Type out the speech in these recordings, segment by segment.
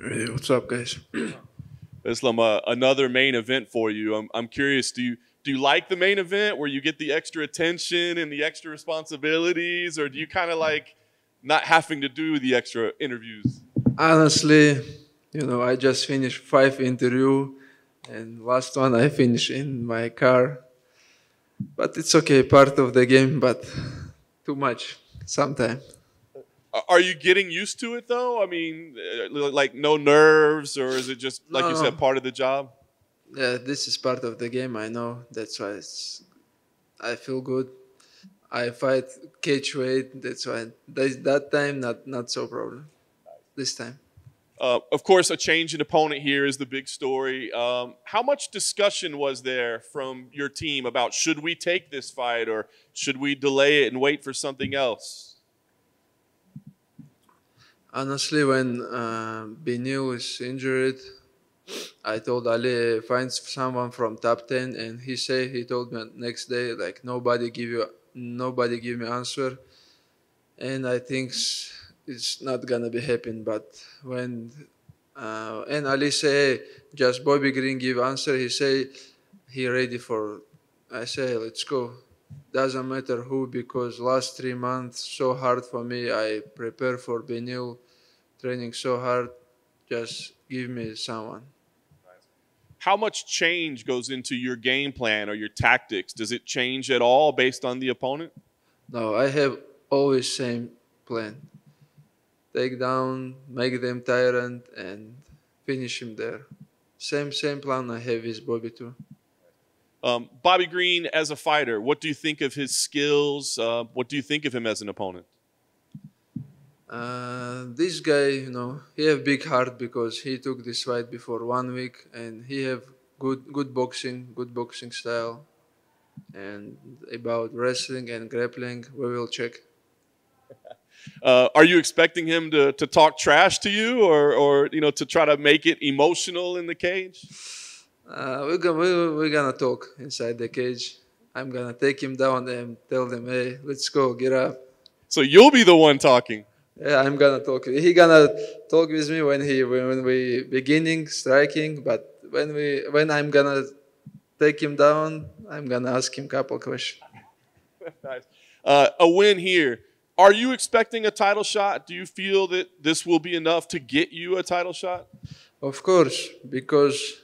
Hey, what's up, guys? Islam, uh, another main event for you. I'm, I'm curious, do you do you like the main event where you get the extra attention and the extra responsibilities, or do you kind of like not having to do the extra interviews? Honestly, you know, I just finished five interview, and last one I finished in my car. But it's okay, part of the game, but too much sometimes. Are you getting used to it though? I mean, uh, like no nerves, or is it just like you said, part of the job? Yeah, this is part of the game. I know. That's why it's, I feel good. I fight catch weight. That's why that, that time not not so problem. This time. Uh, of course, a change in opponent here is the big story. Um, how much discussion was there from your team about should we take this fight or should we delay it and wait for something else? Honestly, when uh, Beneil is injured, I told Ali find someone from top ten, and he say he told me next day like nobody give you nobody give me answer, and I think it's not gonna be happen. But when uh, and Ali say just Bobby Green give answer, he say he ready for. I say let's go. Doesn't matter who because last three months so hard for me. I prepare for Beneil, training so hard. Just give me someone. How much change goes into your game plan or your tactics? Does it change at all based on the opponent? No, I have always same plan. Take down, make them tyrant, and finish him there. Same same plan I have with Bobby too. Um, Bobby Green, as a fighter, what do you think of his skills? Uh, what do you think of him as an opponent? Uh, this guy, you know, he have big heart because he took this fight before one week, and he have good good boxing, good boxing style. And about wrestling and grappling, we will check. Uh, are you expecting him to, to talk trash to you or, or you know to try to make it emotional in the cage? Uh, we're gonna we, we're gonna talk inside the cage. I'm gonna take him down and tell them, hey, let's go, get up. So you'll be the one talking. Yeah, I'm gonna talk. He gonna talk with me when he when, when we beginning striking, but when we when I'm gonna take him down, I'm gonna ask him couple questions. Nice. Uh, a win here. Are you expecting a title shot? Do you feel that this will be enough to get you a title shot? Of course, because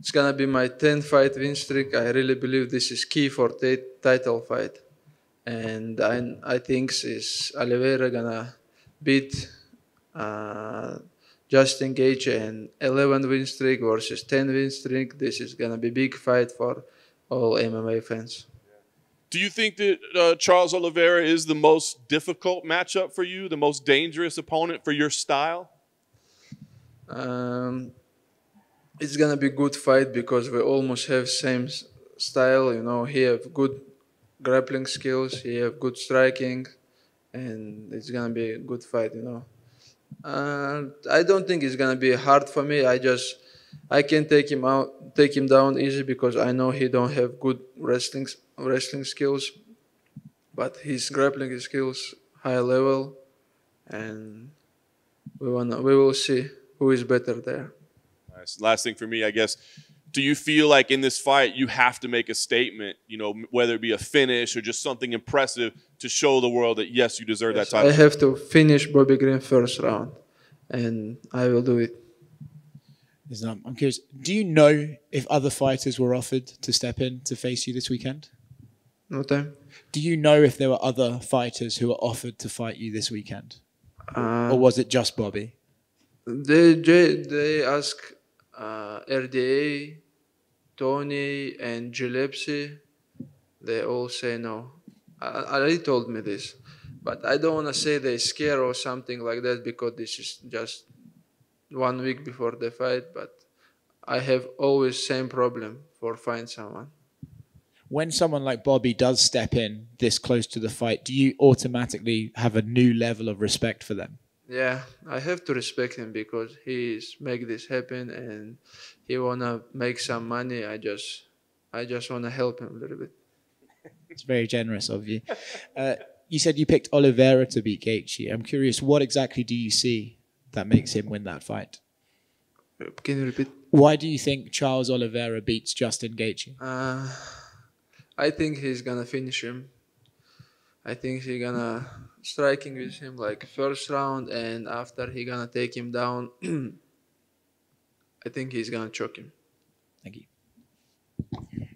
it's gonna be my 10 fight win streak. I really believe this is key for the title fight, and I I think is Oliveira gonna beat uh, Justin Gaethje and 11 win streak versus 10 win streak. This is gonna be big fight for all MMA fans. Do you think that uh, Charles Oliveira is the most difficult matchup for you, the most dangerous opponent for your style? Um, it's gonna be good fight because we almost have same style. You know, he have good grappling skills, he have good striking, and it's gonna be a good fight. You know, uh, I don't think it's gonna be hard for me. I just I can take him out, take him down easy because I know he don't have good wrestling wrestling skills, but his grappling skills high level, and we wanna we will see who is better there. Nice. Last thing for me, I guess. Do you feel like in this fight you have to make a statement, you know, whether it be a finish or just something impressive to show the world that yes, you deserve that title? I have to finish Bobby Green first round, and I will do it. Islam, I'm curious. Do you know if other fighters were offered to step in to face you this weekend? No time. Do you know if there were other fighters who were offered to fight you this weekend, Uh, or was it just Bobby? They they, they ask uh, RDA, Tony, and Gillespie. They all say no. I- Ali told me this, but I don't want to say they scare or something like that because this is just one week before the fight. But I have always same problem for find someone. When someone like Bobby does step in this close to the fight, do you automatically have a new level of respect for them? Yeah, I have to respect him because he's make this happen and he wanna make some money. I just, I just wanna help him a little bit. It's very generous of you. Uh, you said you picked Oliveira to beat Gaethje. I'm curious, what exactly do you see that makes him win that fight. Can you repeat? Why do you think Charles Oliveira beats Justin Gaethje? Uh, I think he's gonna finish him. I think he's gonna striking with him like first round, and after he gonna take him down. I think he's gonna choke him. Thank you.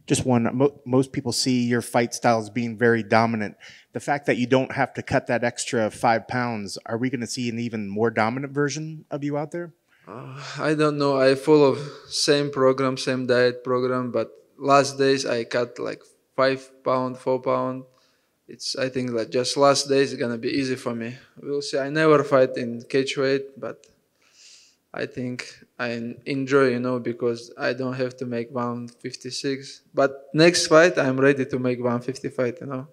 Just one. Mo- most people see your fight style as being very dominant. The fact that you don't have to cut that extra five pounds, are we going to see an even more dominant version of you out there? Uh, I don't know. I follow same program, same diet program, but last days I cut like five pound, four pound. It's I think that just last days is gonna be easy for me. We'll see. I never fight in catch weight, but I think I enjoy, you know, because I don't have to make 156. But next fight, I'm ready to make 155, you know.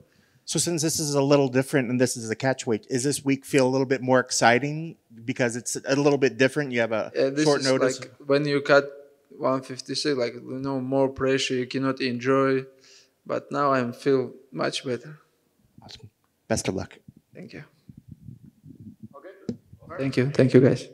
So since this is a little different and this is a catch weight, is this week feel a little bit more exciting because it's a little bit different? You have a Yeah, this short is notice. like when you cut 156, like you know, more pressure, you cannot enjoy. But now I feel much better. Awesome. Best of luck. Thank you. Thank you. Thank you, guys.